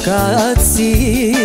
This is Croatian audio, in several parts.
Адвокації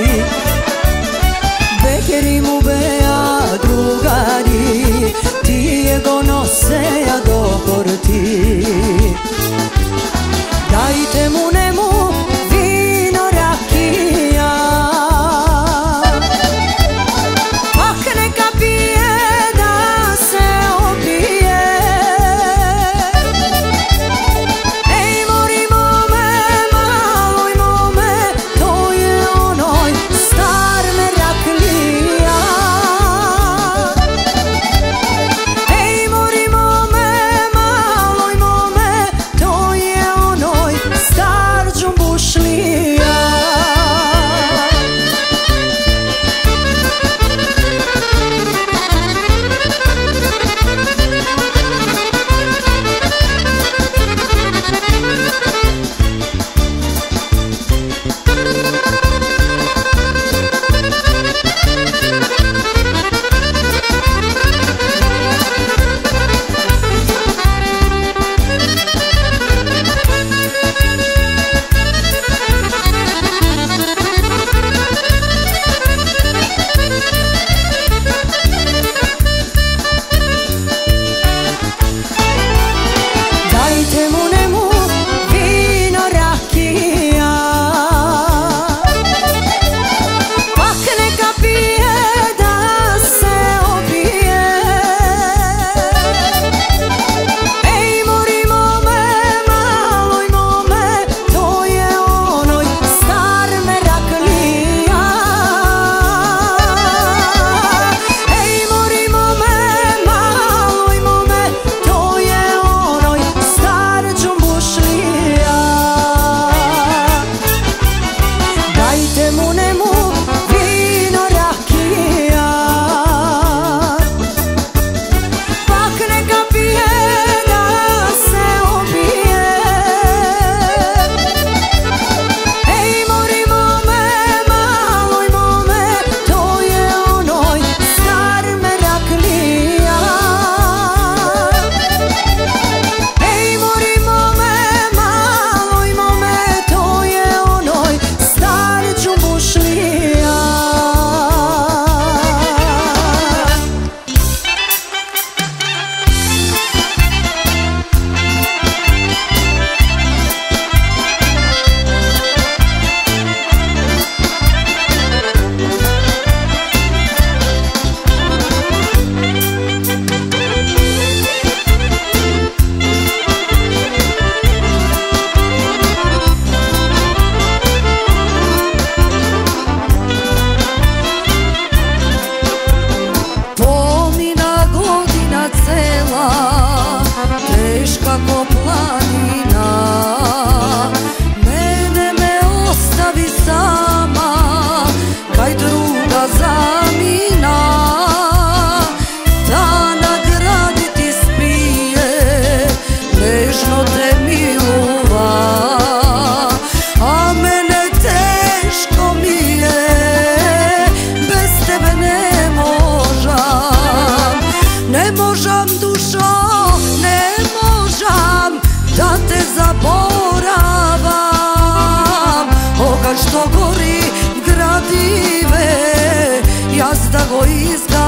da goizka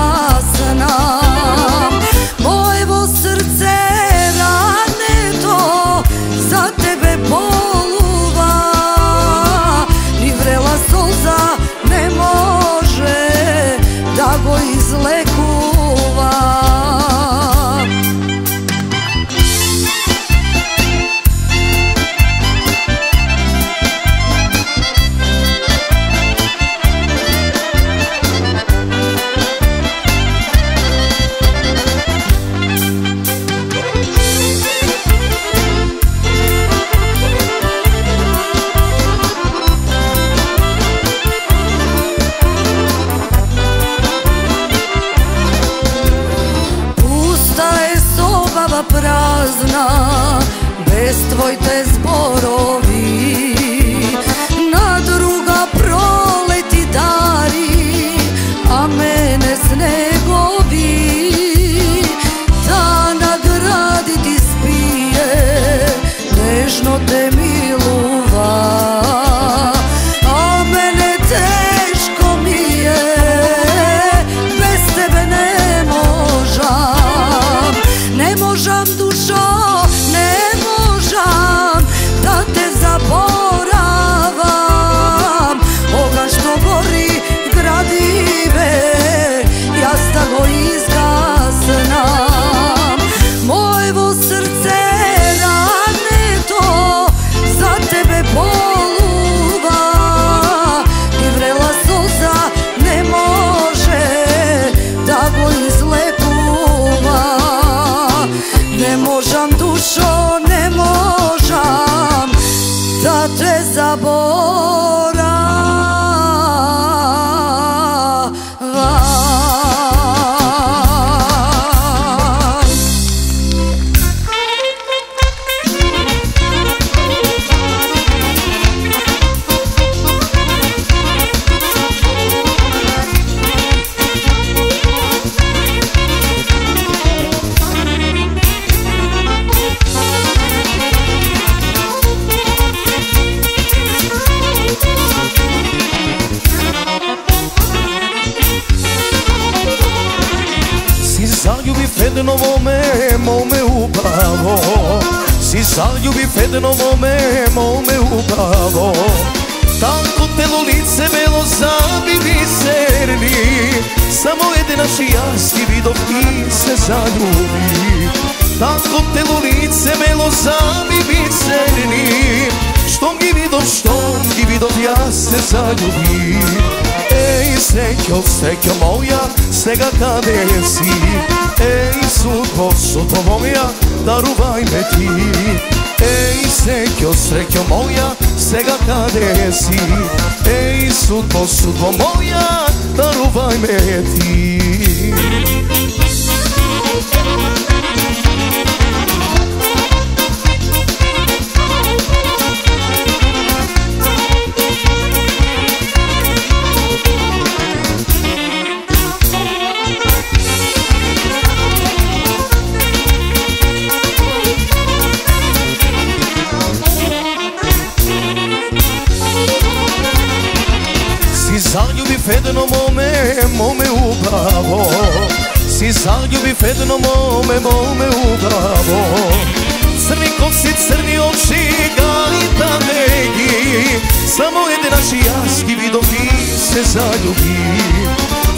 sana fedno mome, mome upravo. Si zaljubi fedno mome, mome upravo. Tako telo lice belo zabi biserni Samo jedne naši jaski vidov i se zaljubi. Tako telo lice belo zabi biserni Što mi vidov, što mi vidov ja se zaljubim Ей, среќо, среќо моја, сега каде си? Ей, судбо, судбо моја, дарувај ме ти. Ей, среќо, среќо моја, сега каде си? Ей, судбо, судбо моја, дарувај ме ти. Thank you. Ti fedno mome, mome upravo. Si zaljubi fedno mome, mome upravo. Crni kosi, crni oči, galita megi Samo jedne naši jaski vidov i se zaljubi.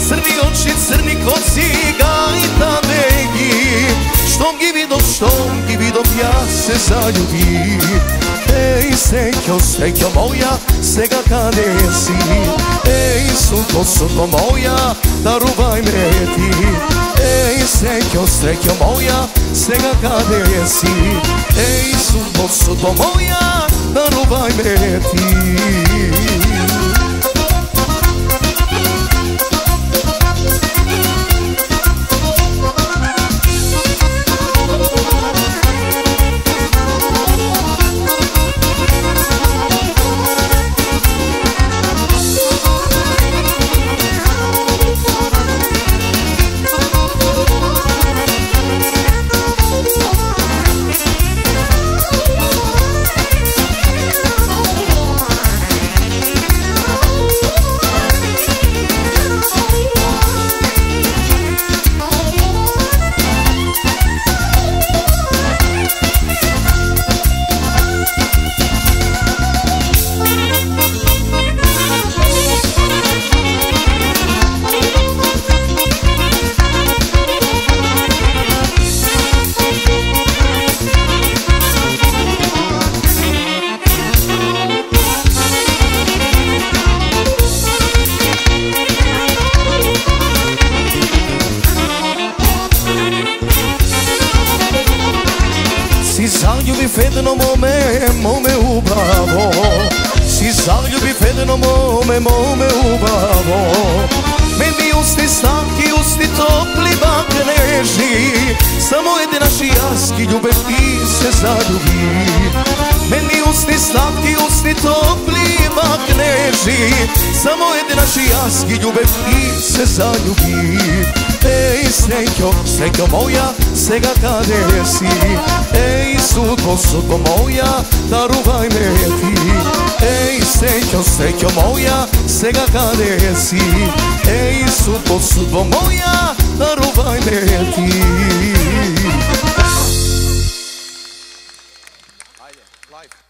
Crni oči, crni kosi, galita megi Štom gi vidov, štom gi vidov, ja se zaljubim Ей, среќо, среќо моја, сега каде си? Ей, суто суто моја, дарувај ме ти. Ей, среќо, среќо моја, сега каде си? Ей, суто суто моја, дарувај ме ти. Zaljubi fedno mome, mome ubavo. Si zaljubi fedno mome, mome ubavo. Meni usti slatki, usti topli bakneži Samo jedne naši jaski ljube ti se zaljubi Meni usti slatki, usti topli Само Samo jedni naši jaski ljube i se zaljubi Ej srećo, srećo moja, svega kade si Ej sudbo, sudbo moja, daruvaj me ti Ej srećo, srećo moja, svega kade si Ej sudbo, sudbo moja, daruvaj me ti